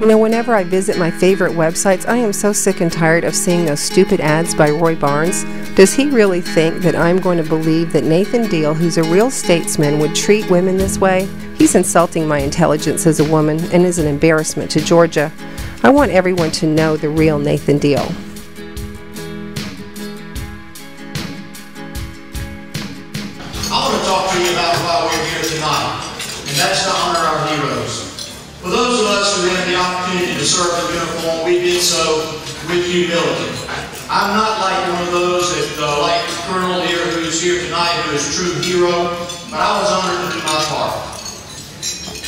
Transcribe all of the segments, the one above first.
You know, whenever I visit my favorite websites, I am so sick and tired of seeing those stupid ads by Roy Barnes. Does he really think that I'm going to believe that Nathan Deal, who's a real statesman, would treat women this way? He's insulting my intelligence as a woman and is an embarrassment to Georgia. I want everyone to know the real Nathan Deal. I want to talk to you about why we're here tonight, and that's to honor our heroes. For those of us who had the opportunity to serve in uniform, we did so with humility. I'm not like one of those that, uh, like Colonel here, who's here tonight, who is a true hero, but I was honored to do my part.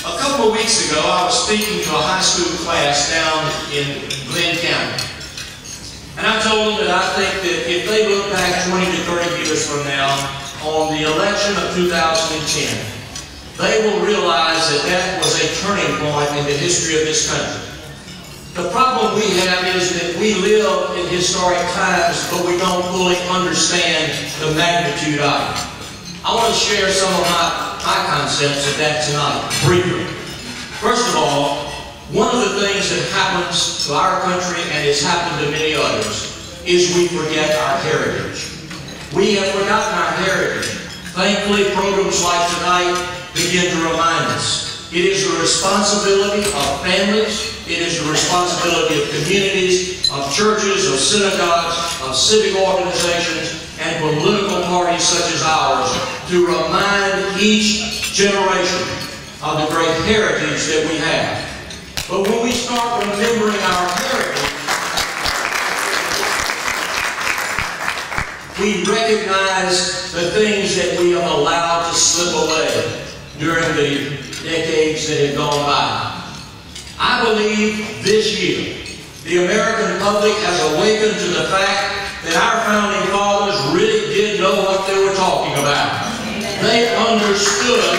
A couple of weeks ago, I was speaking to a high school class down in Glynn County. And I told them that I think that if they look back 20 to 30 years from now, on the election of 2010, they will realize that that was a turning point in the history of this country. Have is that we live in historic times, but we don't fully understand the magnitude of it. I want to share some of my, my concepts of that tonight, briefly. First of all, one of the things that happens to our country and has happened to many others is we forget our heritage. We have forgotten our heritage. Thankfully, programs like tonight begin to remind us. It is the responsibility of families, it is the responsibility of communities, of churches, of synagogues, of civic organizations, and political parties such as ours to remind each generation of the great heritage that we have. But when we start remembering our heritage, we recognize the things that we have allowed to slip away during the decades that have gone by. I believe this year the American public has awakened to the fact that our founding fathers really did know what they were talking about. They understood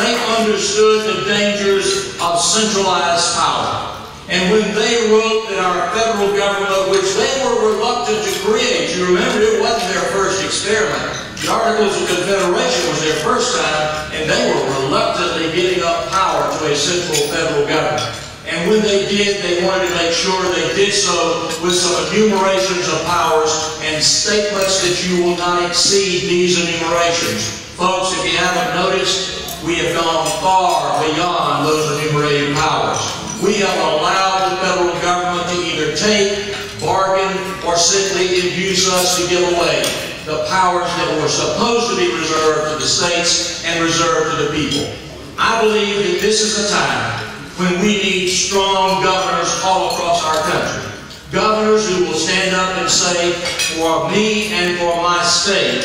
they understood the dangers of centralized power. And when they wrote that our federal government, which they were reluctant to create, you remember it wasn't their first experiment. The Articles of Confederation was their first time, and they were reluctantly giving up power to a central federal government. And when they did, they wanted to make sure they did so with some enumerations of powers and statements that you will not exceed these enumerations. Folks, if you haven't noticed, we have gone far beyond those enumerated powers. We have allowed the federal government to either take, bargain, or simply induce us to give away the powers that were supposed to be reserved to the states and reserved to the people. I believe that this is a time when we need strong governors all across our country. Governors who will stand up and say, for me and for my state,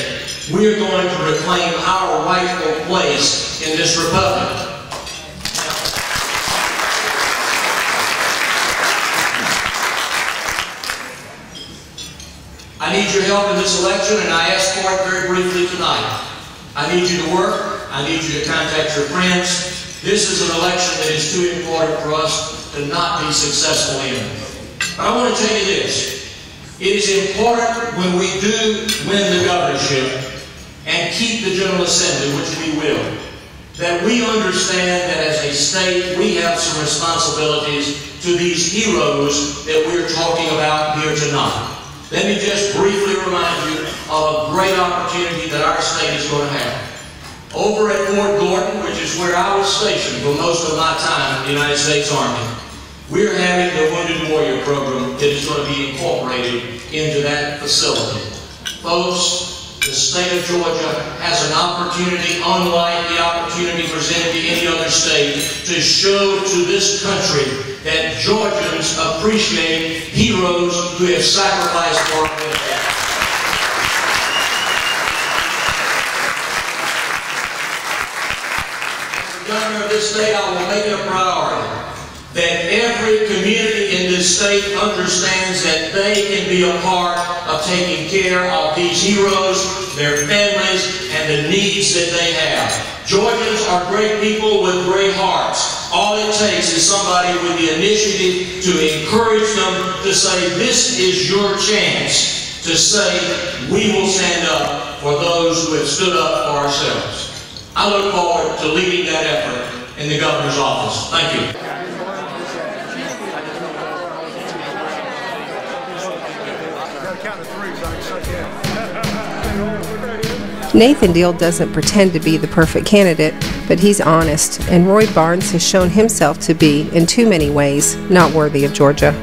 we're going to reclaim our rightful place in this republic. Need your help in this election, and I ask for it very briefly tonight. I need you to work. I need you to contact your friends. This is an election that is too important for us to not be successful in. But I want to tell you this. It is important when we do win the governorship and keep the General Assembly, which we will, that we understand that as a state we have some responsibilities to these heroes that we're talking about here tonight. Let me just briefly remind you of a great opportunity that our state is going to have. Over at Fort Gordon, which is where I was stationed for most of my time in the United States Army, we're having the Wounded Warrior Program that is going to be incorporated into that facility. Folks, the state of Georgia has an opportunity, unlike the opportunity presented to any other state, to show to this country that Georgians appreciate heroes who have sacrificed for our benefit. As governor of this state, I will make it a priority that every community in this state understands that they can be a part of taking care of these heroes, their families, and the needs that they have. Georgians are great people with great hearts. All it takes is somebody with the initiative to encourage them to say, this is your chance to say, we will stand up for those who have stood up for ourselves. I look forward to leading that effort in the governor's office. Thank you. Nathan Deal doesn't pretend to be the perfect candidate, but he's honest, and Roy Barnes has shown himself to be, in too many ways, not worthy of Georgia.